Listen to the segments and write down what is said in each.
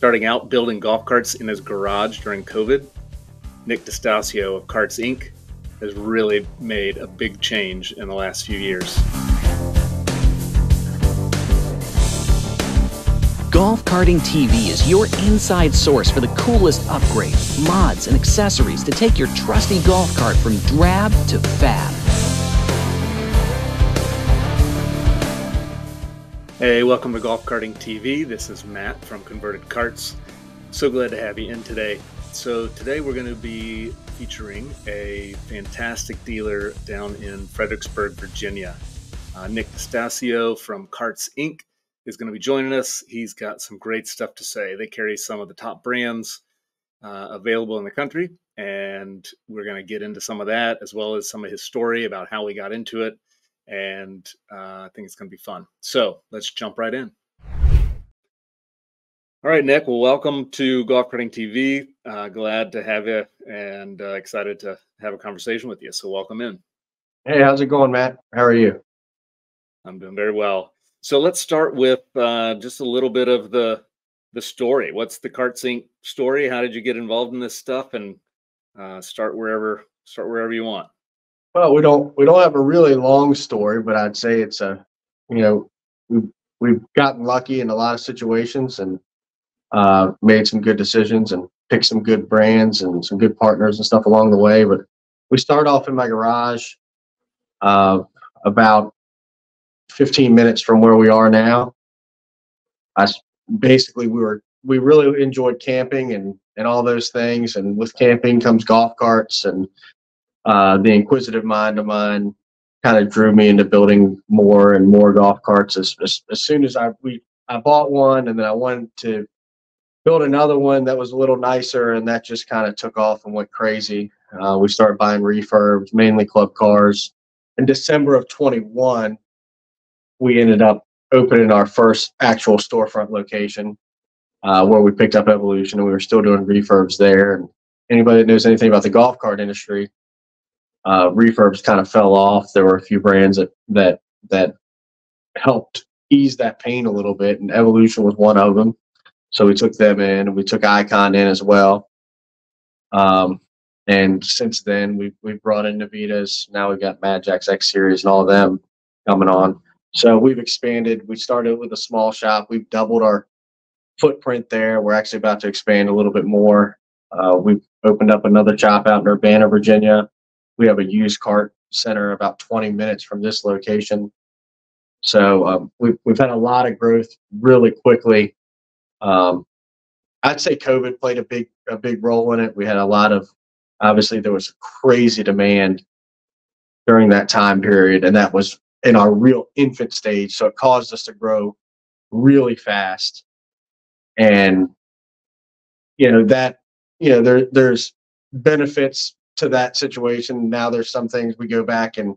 starting out building golf carts in his garage during COVID, Nick DiStasio of Carts Inc. has really made a big change in the last few years. Golf Carting TV is your inside source for the coolest upgrades, mods, and accessories to take your trusty golf cart from drab to fab. Hey, welcome to Golf Carting TV. This is Matt from Converted Carts. So glad to have you in today. So, today we're going to be featuring a fantastic dealer down in Fredericksburg, Virginia. Uh, Nick DiStasio from Carts Inc. is going to be joining us. He's got some great stuff to say. They carry some of the top brands uh, available in the country, and we're going to get into some of that as well as some of his story about how he got into it and uh, I think it's going to be fun. So let's jump right in. All right, Nick. Well, welcome to Golf Carting TV. Uh, glad to have you and uh, excited to have a conversation with you. So welcome in. Hey, how's it going, Matt? How are you? I'm doing very well. So let's start with uh, just a little bit of the the story. What's the cart Inc. story? How did you get involved in this stuff? And uh, start wherever start wherever you want. Well, we don't we don't have a really long story, but I'd say it's a you know we've we've gotten lucky in a lot of situations and uh, made some good decisions and picked some good brands and some good partners and stuff along the way. But we start off in my garage, uh, about 15 minutes from where we are now. I basically we were we really enjoyed camping and and all those things, and with camping comes golf carts and uh, the inquisitive mind of mine kind of drew me into building more and more golf carts. As, as, as soon as I we I bought one, and then I wanted to build another one that was a little nicer, and that just kind of took off and went crazy. Uh, we started buying refurbs, mainly club cars. In December of 21, we ended up opening our first actual storefront location uh, where we picked up Evolution, and we were still doing refurbs there. And anybody that knows anything about the golf cart industry uh, refurbs kind of fell off. There were a few brands that that that helped ease that pain a little bit, and Evolution was one of them. So we took them in, and we took Icon in as well. Um, and since then, we've we've brought in Navitas. Now we've got Madjax X Series and all of them coming on. So we've expanded. We started with a small shop. We've doubled our footprint there. We're actually about to expand a little bit more. Uh, we've opened up another shop out in Urbana, Virginia. We have a used cart center about 20 minutes from this location. So um, we've, we've had a lot of growth really quickly. Um, I'd say COVID played a big a big role in it. We had a lot of obviously there was crazy demand during that time period, and that was in our real infant stage. So it caused us to grow really fast. And you know that you know there there's benefits to that situation. Now there's some things we go back and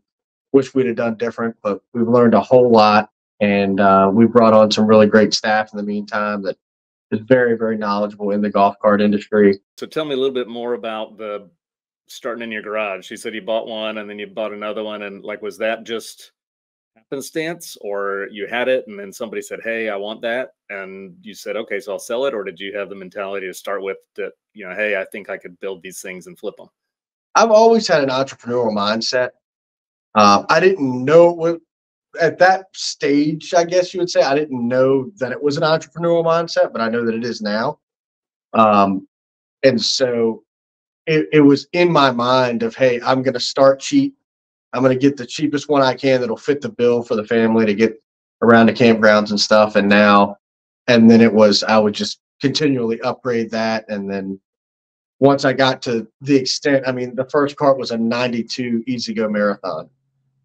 wish we'd have done different, but we've learned a whole lot, and uh, we brought on some really great staff in the meantime that is very, very knowledgeable in the golf cart industry. So tell me a little bit more about the starting in your garage. You said you bought one and then you bought another one, and like, was that just happenstance, or you had it and then somebody said, "Hey, I want that," and you said, "Okay, so I'll sell it," or did you have the mentality to start with that, you know, "Hey, I think I could build these things and flip them"? I've always had an entrepreneurial mindset. Uh, I didn't know what, at that stage, I guess you would say, I didn't know that it was an entrepreneurial mindset, but I know that it is now. Um, and so it, it was in my mind of, hey, I'm going to start cheap. I'm going to get the cheapest one I can that'll fit the bill for the family to get around the campgrounds and stuff. And now, and then it was, I would just continually upgrade that and then once I got to the extent, I mean, the first cart was a 92 E-Z-GO marathon.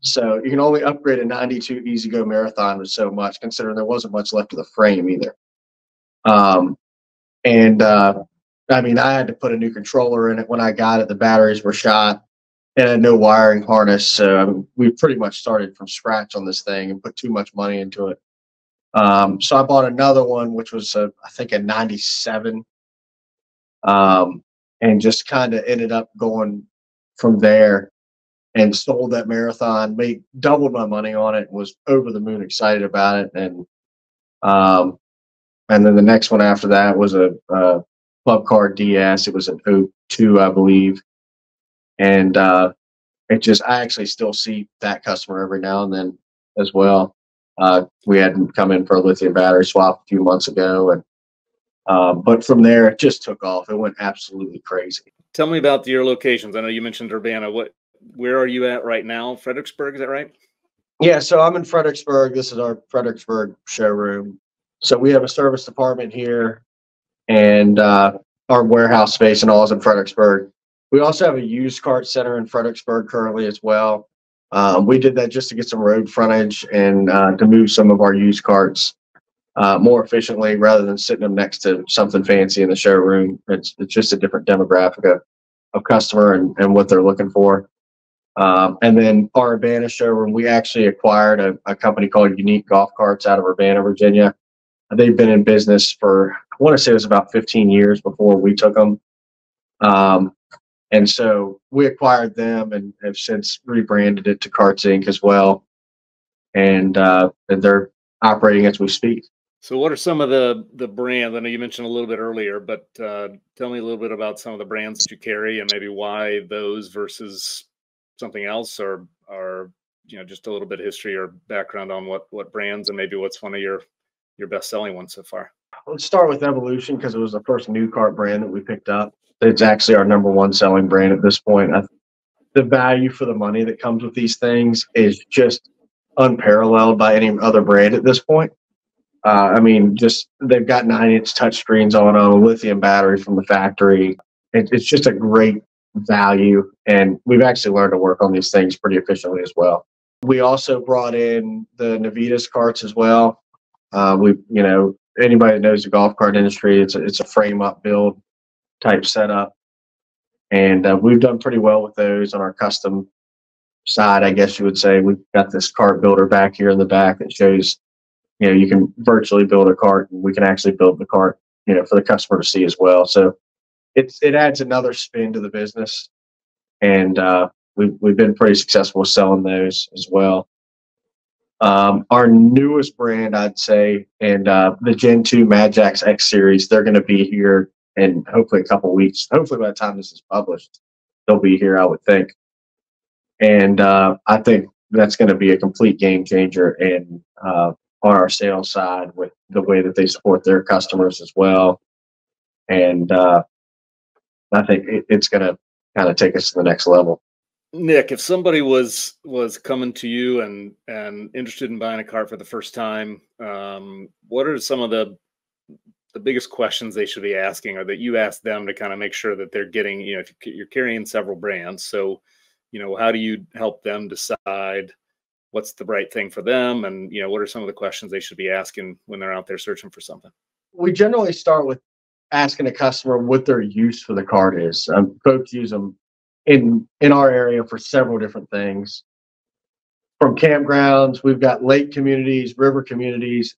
So you can only upgrade a 92 E-Z-GO marathon with so much, considering there wasn't much left of the frame either. Um, and uh, I mean, I had to put a new controller in it when I got it. The batteries were shot and no wiring harness. So I mean, we pretty much started from scratch on this thing and put too much money into it. Um, so I bought another one, which was a, I think a 97. Um, and just kind of ended up going from there and sold that marathon, made doubled my money on it, was over the moon excited about it. And um, and then the next one after that was a, a Club Car DS. It was an O2, I believe, and uh, it just I actually still see that customer every now and then as well. Uh, we had them come in for a lithium battery swap a few months ago, and uh, but from there it just took off. It went absolutely crazy. Tell me about your locations. I know you mentioned Urbana. What, where are you at right now? Fredericksburg, is that right? Yeah, so I'm in Fredericksburg. This is our Fredericksburg showroom. So we have a service department here, and uh, our warehouse space and all is in Fredericksburg. We also have a used cart center in Fredericksburg currently as well. Um, we did that just to get some road frontage and uh, to move some of our used carts uh, more efficiently rather than sitting them next to something fancy in the showroom. It's, it's just a different demographic of, of customer and, and what they're looking for. Um, and then our Urbana showroom, we actually acquired a, a company called Unique Golf Carts out of Urbana, Virginia. They've been in business for, I want to say it was about 15 years before we took them. Um, and so we acquired them and have since rebranded it to Carts Inc. as well. And, uh, and they're operating as we speak. So, what are some of the the brands? I know you mentioned a little bit earlier, but uh, tell me a little bit about some of the brands that you carry and maybe why those versus something else, or or you know just a little bit of history or background on what what brands and maybe what's one of your your best selling ones so far. Let's start with Evolution because it was the first new cart brand that we picked up. It's actually our number one selling brand at this point. I, the value for the money that comes with these things is just unparalleled by any other brand at this point. Uh, I mean, just they've got nine inch touchscreens on them, a lithium battery from the factory. It, it's just a great value, and we've actually learned to work on these things pretty efficiently as well. We also brought in the Navitas carts as well. Uh, we, you know, anybody that knows the golf cart industry, it's a, it's a frame up build type setup. And uh, we've done pretty well with those on our custom side, I guess you would say. We've got this cart builder back here in the back that shows, you know, you can virtually build a cart and we can actually build the cart, you know, for the customer to see as well. So it's, it adds another spin to the business. And uh, we've, we've been pretty successful selling those as well. Um, our newest brand, I'd say, and uh, the Gen 2 Madjax X series, they're going to be here in hopefully a couple weeks. Hopefully, by the time this is published, they'll be here, I would think. And uh, I think that's going to be a complete game changer in uh, on our sales side with the way that they support their customers as well. And uh, I think it, it's going to kind of take us to the next level. Nick, if somebody was was coming to you and and interested in buying a car for the first time, um, what are some of the the biggest questions they should be asking, or that you ask them to kind of make sure that they're getting? You know, if you're carrying several brands, so you know, how do you help them decide what's the right thing for them, and you know, what are some of the questions they should be asking when they're out there searching for something? We generally start with asking a customer what their use for the card is. Um, folks use them in in our area for several different things from campgrounds we've got lake communities river communities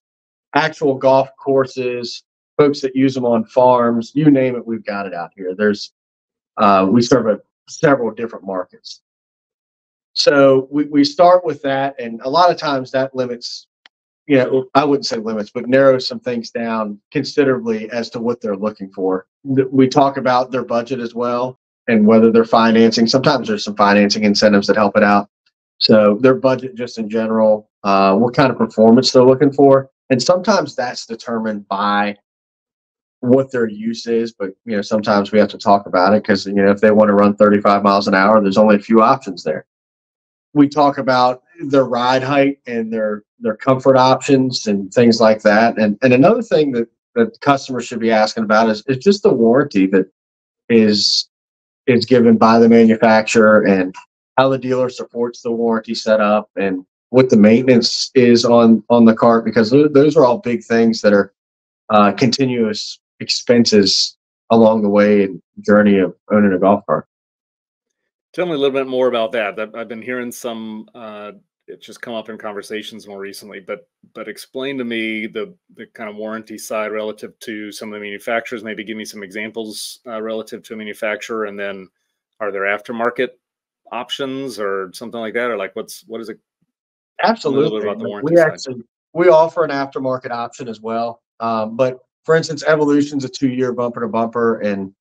actual golf courses folks that use them on farms you name it we've got it out here there's uh, we serve a, several different markets so we, we start with that and a lot of times that limits you know i wouldn't say limits but narrows some things down considerably as to what they're looking for we talk about their budget as well and whether they're financing. Sometimes there's some financing incentives that help it out. So their budget, just in general, uh, what kind of performance they're looking for, and sometimes that's determined by what their use is. But you know, sometimes we have to talk about it because you know if they want to run 35 miles an hour, there's only a few options there. We talk about their ride height and their their comfort options and things like that. And and another thing that that customers should be asking about is, is just the warranty that is is given by the manufacturer and how the dealer supports the warranty setup and what the maintenance is on on the cart because those are all big things that are uh, continuous expenses along the way and journey of owning a golf cart. Tell me a little bit more about that. I've been hearing some uh, it's just come up in conversations more recently. But but explain to me the the kind of warranty side relative to some of the manufacturers. Maybe give me some examples uh, relative to a manufacturer, and then are there aftermarket options or something like that, or like what's what is it? Absolutely. we side. actually we offer an aftermarket option as well. Um, but for instance, Evolution's a two-year bumper to bumper and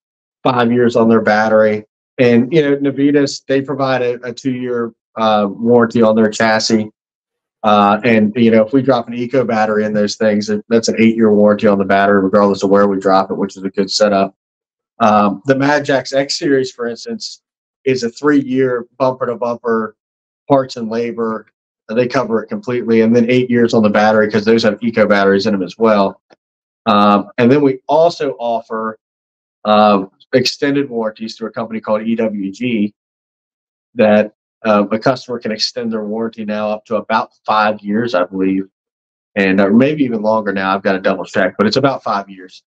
five years on their battery. And you know, Navitas they provide a, a two-year uh, warranty on their chassis. Uh, and you know, if we drop an eco battery in those things, that's an eight-year warranty on the battery, regardless of where we drop it, which is a good setup. Um, the Madjax X Series, for instance, is a three-year bumper-to-bumper parts and labor. They cover it completely, and then eight years on the battery because those have eco batteries in them as well. Um, and then we also offer uh, extended warranties through a company called EWG that uh, a customer can extend their warranty now up to about five years, I believe, and uh, maybe even longer now. I've got to double check, but it's about five years,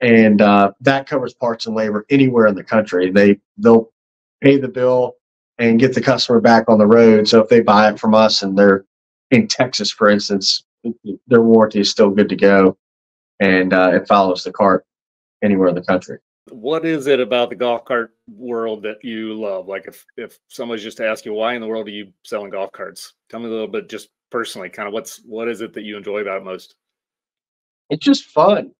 and uh, that covers parts and labor anywhere in the country. They they'll pay the bill and get the customer back on the road. So if they buy it from us and they're in Texas, for instance, their warranty is still good to go, and uh, it follows the cart anywhere in the country what is it about the golf cart world that you love? Like if if somebody's just to ask you why in the world are you selling golf carts? Tell me a little bit just personally, kind of what's what is it that you enjoy about most? It's just fun.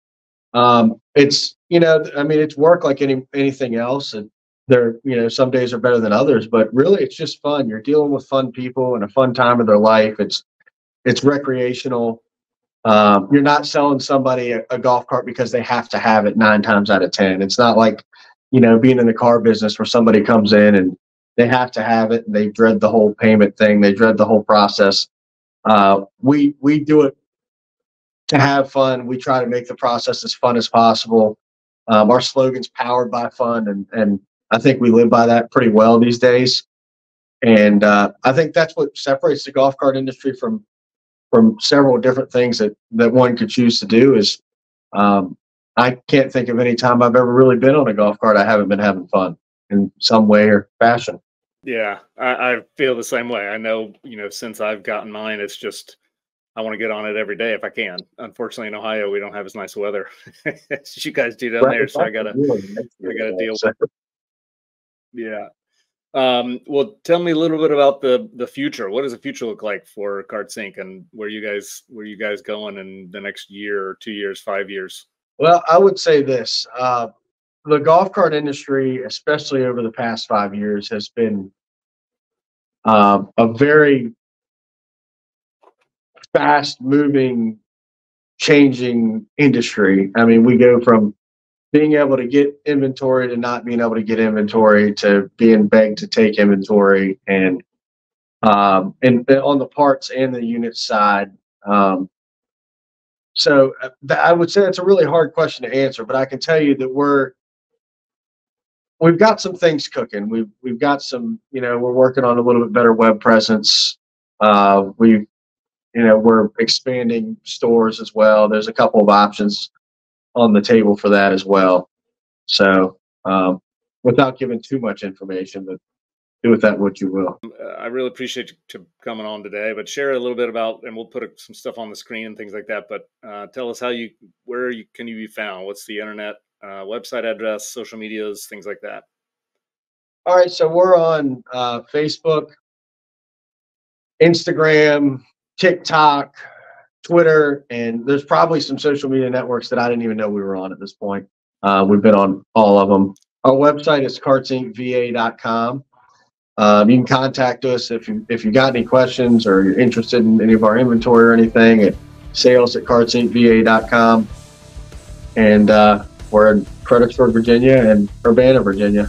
Um, it's you know, I mean, it's work like any anything else, and there, you know, some days are better than others, but really, it's just fun. You're dealing with fun people and a fun time of their life. It's it's recreational. Um, you're not selling somebody a, a, golf cart because they have to have it nine times out of ten. It's not like you know being in the car business where somebody comes in and they have to have it and they dread the whole payment thing. They dread the whole process. Uh, we we do it to have fun. We try to make the process as fun as possible. Um, our slogan's powered by fun, and and I think we live by that pretty well these days. And uh, I think that's what separates the golf cart industry from from several different things that that one could choose to do is um, I can't think of any time I've ever really been on a golf cart I haven't been having fun in some way or fashion. Yeah, I, I feel the same way. I know, you know, since I've gotten mine, it's just I want to get on it every day if I can. Unfortunately, in Ohio, we don't have as nice weather as you guys do down right, there, so I gotta I gotta deal with. It. Yeah, um, well, tell me a little bit about the the future. What does the future look like for Carts Inc. and where you guys where you guys going in the next year two years, five years? Well, I would say this: uh, the golf cart industry, especially over the past five years, has been uh, a very fast moving, changing industry. I mean, we go from being able to get inventory to not being able to get inventory to being begged to take inventory and um, and on the parts and the unit side. Um, so uh, I would say it's a really hard question to answer, but I can tell you that we're we've got some things cooking. We've we've got some, you know, we're working on a little bit better web presence. Uh, we, you know, we're expanding stores as well. There's a couple of options on the table for that as well. So, um, without giving too much information, but do with that what you will. I really appreciate you coming on today, but share a little bit about, and we'll put some stuff on the screen and things like that. But uh, tell us how you, where you can you be found? What's the internet uh, website address, social medias, things like that? All right, so we're on uh, Facebook, Instagram, TikTok, Twitter, and there's probably some social media networks that I didn't even know we were on at this point. Uh, we've been on all of them. Our website is cartsincva.com. Um, you can contact us if you if you got any questions or you're interested in any of our inventory or anything at sales at cartsincva.com. And uh, we're in Fredericksburg, Virginia and Urbana, Virginia.